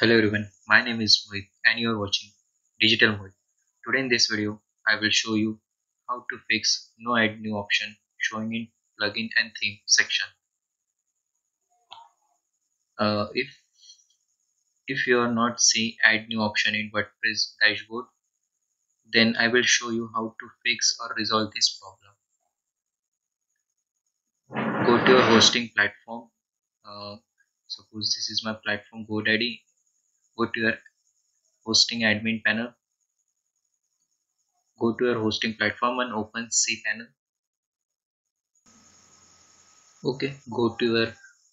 Hello everyone, my name is Mohit and you are watching Digital Mohit. Today in this video, I will show you how to fix no add new option showing in plugin and theme section. Uh, if if you are not seeing add new option in WordPress dashboard, then I will show you how to fix or resolve this problem. Go to your hosting platform. Uh, suppose this is my platform GoDaddy go to your hosting admin panel. Go to your hosting platform and open cpanel okay go to your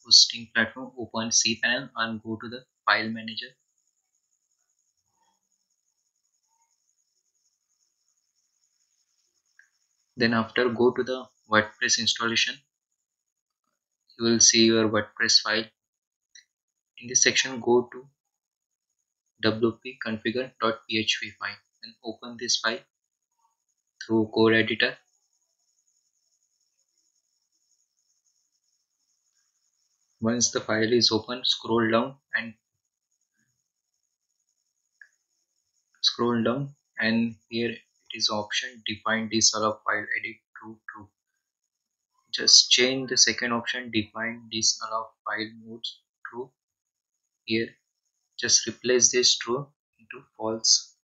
hosting platform open cpanel and go to the file manager. Then after go to the wordpress installation. You will see your wordpress file. In this section go to wp configure.php file and open this file through code editor. Once the file is open scroll down and scroll down and here it is option define disallow file edit true true. Just change the second option define disallow file modes true. Here just replace this true into false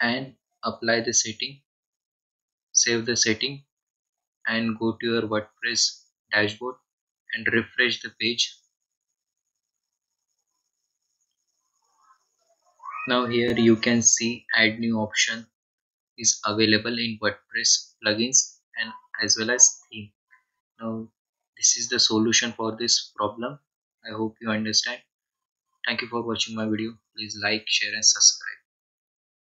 and apply the setting save the setting and go to your wordpress dashboard and refresh the page. Now here you can see add new option is available in wordpress plugins and as well as theme. Now this is the solution for this problem. I hope you understand Thank you for watching my video. Please like, share and subscribe.